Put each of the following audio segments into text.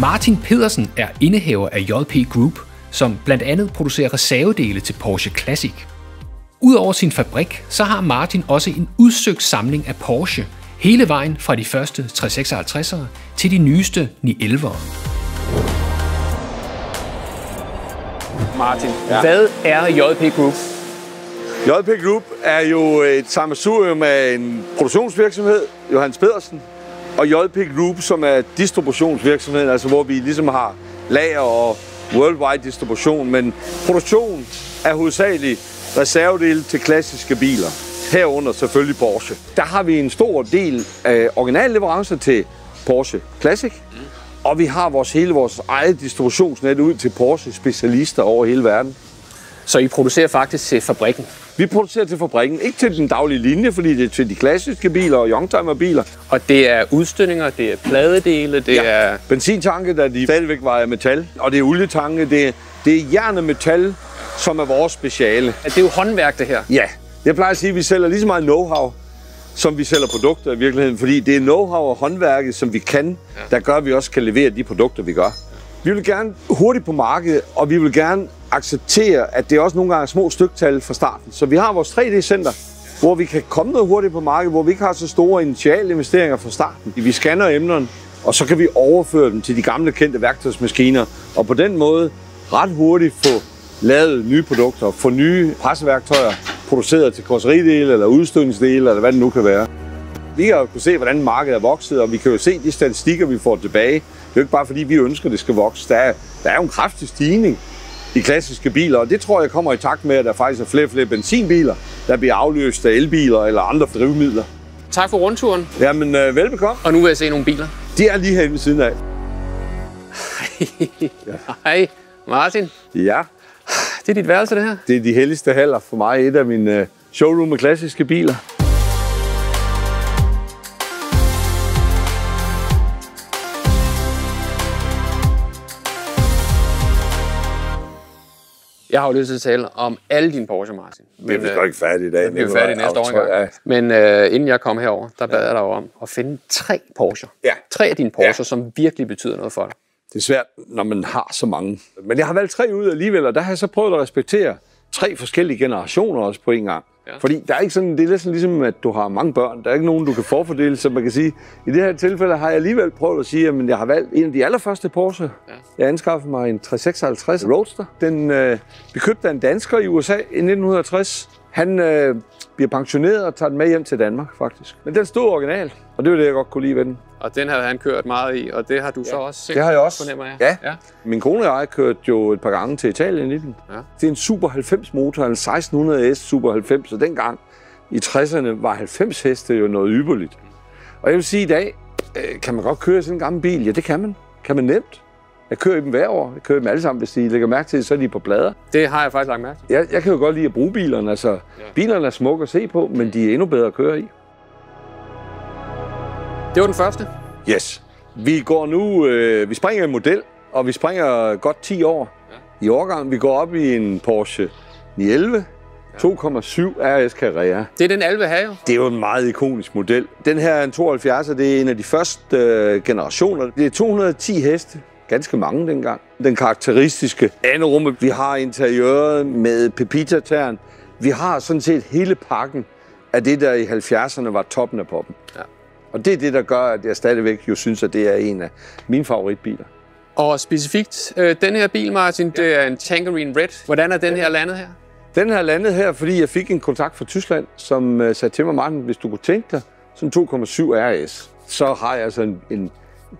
Martin Pedersen er indehaver af JP Group, som blandt andet producerer reservedele til Porsche Classic. Udover sin fabrik, så har Martin også en udsøgt samling af Porsche, hele vejen fra de første 356'ere til de nyeste 911'ere. Martin, ja. hvad er JP Group? JP Group er jo et sammensurium af en produktionsvirksomhed, Johannes Pedersen, og JP Group, som er distributionsvirksomheden, altså hvor vi ligesom har lager og worldwide distribution, men produktion er hovedsageligt reservedele til klassiske biler. Herunder selvfølgelig Porsche. Der har vi en stor del af originalleverancer til Porsche Classic, og vi har vores hele vores eget distributionsnet ud til Porsche specialister over hele verden. Så I producerer faktisk til fabrikken? Vi producerer til fabrikken, ikke til den daglige linje, fordi det er til de klassiske biler og youngtimer-biler. Og det er udstødninger, det er pladedele, det ja. er... Benzintanke, der de stadigvæk var af metal, og det er olietanke, det er, det er jern og metal, som er vores speciale. Det er jo håndværk, det her. Ja, jeg plejer at sige, at vi sælger lige så meget know-how, som vi sælger produkter i virkeligheden, fordi det er know-how og håndværket, som vi kan, der gør, at vi også kan levere de produkter, vi gør. Vi vil gerne hurtigt på markedet, og vi vil gerne acceptere, at det også nogle gange er små styktal fra starten. Så vi har vores 3D-center, hvor vi kan komme noget hurtigt på markedet, hvor vi ikke har så store initiale investeringer fra starten. Vi scanner emnerne, og så kan vi overføre dem til de gamle kendte værktøjsmaskiner, og på den måde ret hurtigt få lavet nye produkter, få nye presseværktøjer produceret til korseridele eller udstødningsdele, eller hvad det nu kan være. Vi har jo kunnet se, hvordan markedet er vokset, og vi kan jo se de statistikker, vi får tilbage. Det er jo ikke bare, fordi vi ønsker, at det skal vokse. Der er, der er jo en kraftig stigning i klassiske biler, og det tror jeg kommer i takt med, at der faktisk er flere og flere benzinbiler, der bliver afløst af elbiler eller andre drivmidler. Tak for rundturen. Jamen, øh, velbekomme. Og nu vil jeg se nogle biler. De er lige her ved siden af. Hej, Martin. Ja. Det er dit værelse, det her? Det er de helligste haller for mig. Et af mine øh, showroom med klassiske biler. Jeg har jo lyst til at tale om alle dine Porsche, Martin. Men, vi er ikke færdige i dag. Vi er færdige næste år engang. Ja. Men uh, inden jeg kom herover, der bad jeg dig om at finde tre Porsche. Ja. Tre af dine Porsche, Ja. som virkelig betyder noget for dig. Det er svært, når man har så mange. Men jeg har valgt tre ud alligevel, og der har jeg så prøvet at respektere tre forskellige generationer også på en gang. Ja. Fordi der er ikke sådan, det er næsten ligesom, at du har mange børn. Der er ikke nogen, du kan forfordele, så man kan sige, i det her tilfælde har jeg alligevel prøvet at sige, at jeg har valgt en af de allerførste Porsche. Ja. Jeg anskaffede mig en 356 Roadster. Den øh, blev købt af en dansker i USA i 1960. Han øh, bliver pensioneret og tager den med hjem til Danmark, faktisk. Men den stod original, og det var det, jeg godt kunne lide ved den. Og den havde han kørt meget i, og det har du ja. så også set. Det har jeg også. Fornemmer jeg. Ja. ja. Min kone og jeg kørte jo et par gange til Italien i den. Ja. Det er en Super 90 motor, en 1600 S Super 90, og dengang i 60'erne var 90 heste jo noget ypperligt. Og jeg vil sige, at i dag øh, kan man godt køre sådan en gammel bil. Ja, det kan man. Kan man nemt. Jeg kører i dem hver år. Jeg kører i dem alle sammen, hvis I lægger mærke til det, så er de på plader. Det har jeg faktisk lagt mærke til. Jeg, jeg kan jo godt lide at bruge bilerne. Altså, ja. bilerne er smukke at se på, men de er endnu bedre at køre i. Det var den første. Yes. Vi går nu, øh, vi springer en model, og vi springer godt 10 år ja. i årgang. Vi går op i en Porsche 911 2,7 RS Carrera. Det er den, alle vil have jo. Det er jo en meget ikonisk model. Den her er en 72, og det er en af de første øh, generationer. Det er 210 heste. Ganske mange dengang. Den karakteristiske anerumme. Vi har interiøret med pepita Vi har sådan set hele pakken af det, der i 70'erne var toppen af poppen. Ja. Og det er det, der gør, at jeg stadigvæk jo synes, at det er en af mine favoritbiler. Og specifikt, øh, den her bil, Martin, det er en Tangerine Red. Hvordan er den her landet her? Den her landet her, fordi jeg fik en kontakt fra Tyskland, som uh, sagde til mig, Martin, hvis du kunne tænke dig sådan 2,7 RS, så har jeg altså en, en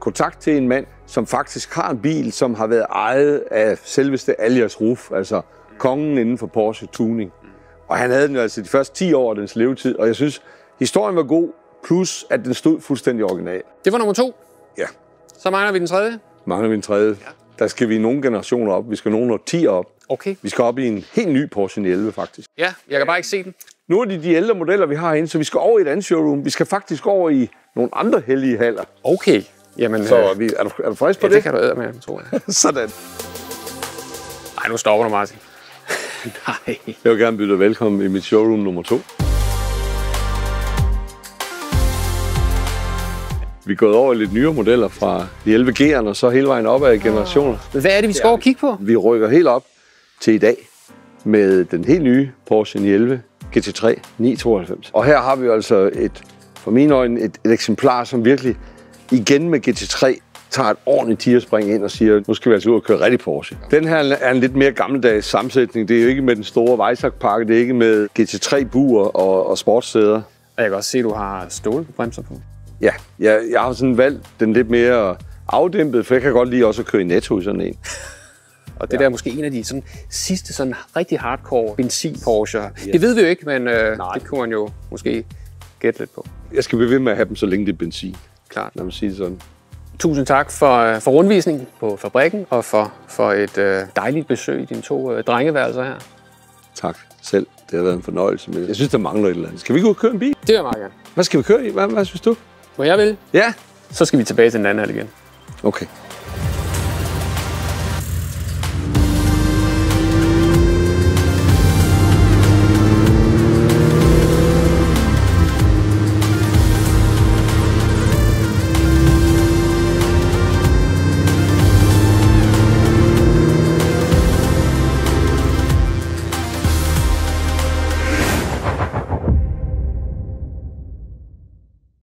kontakt til en mand, som faktisk har en bil, som har været ejet af selveste alias Ruf, altså kongen inden for Porsche Tuning. Og han havde den jo altså de første 10 år af dens levetid, og jeg synes, historien var god, plus at den stod fuldstændig original. Det var nummer to. Ja. Så mangler vi den tredje. Mangler vi en tredje. Ja. Der skal vi nogle generationer op. Vi skal nogle årtier op. Okay. Vi skal op i en helt ny Porsche 911, faktisk. Ja, jeg kan bare ikke se den. Nu er det de ældre modeller, vi har herinde, så vi skal over i et andet showroom. Vi skal faktisk over i nogle andre hellige haller. Okay. Jamen, Så øh, vi, er, du, er du frisk på ja, det? det kan du æde med, tror jeg. Sådan. Nej, nu stopper du, Martin. Nej. Jeg vil gerne byde dig velkommen i mit showroom nummer to. Vi er gået over i lidt nyere modeller fra de 11 G'erne og så hele vejen op ad generationer. Hvad er det, vi skal over kigge på? Vi rykker helt op til i dag med den helt nye Porsche 911 GT3 992. Og her har vi altså et, for mine øjne, et, et eksemplar, som virkelig igen med GT3 tager et ordentligt tierspring ind og siger, nu skal vi altså ud og køre rigtig Porsche. Den her er en lidt mere gammeldags sammensætning. Det er jo ikke med den store Weissach-pakke, det er ikke med GT3-buer og, og sportssæder. Og jeg kan også se, at du har stål på. Ja, jeg, jeg har sådan valgt den lidt mere afdæmpet, for jeg kan godt lide også at køre i netto i sådan en. Og det ja. der er måske en af de sådan, sidste sådan rigtig hardcore benzin Porsche. Ja. Det ved vi jo ikke, men øh, det kunne man jo måske gætte lidt på. Jeg skal blive ved med at have dem, så længe det er benzin. Klart. Lad mig sige det sådan. Tusind tak for, øh, for rundvisningen på fabrikken og for, for et øh, dejligt besøg i dine to øh, drengeværelser her. Tak selv. Det har været en fornøjelse. Men jeg synes, der mangler et eller andet. Skal vi gå og køre en bil? Det vil jeg meget gerne. Hvad skal vi køre i? Hvad, hvad synes du? Hvor jeg vil, Ja. så skal vi tilbage til den anden halv igen. Okay.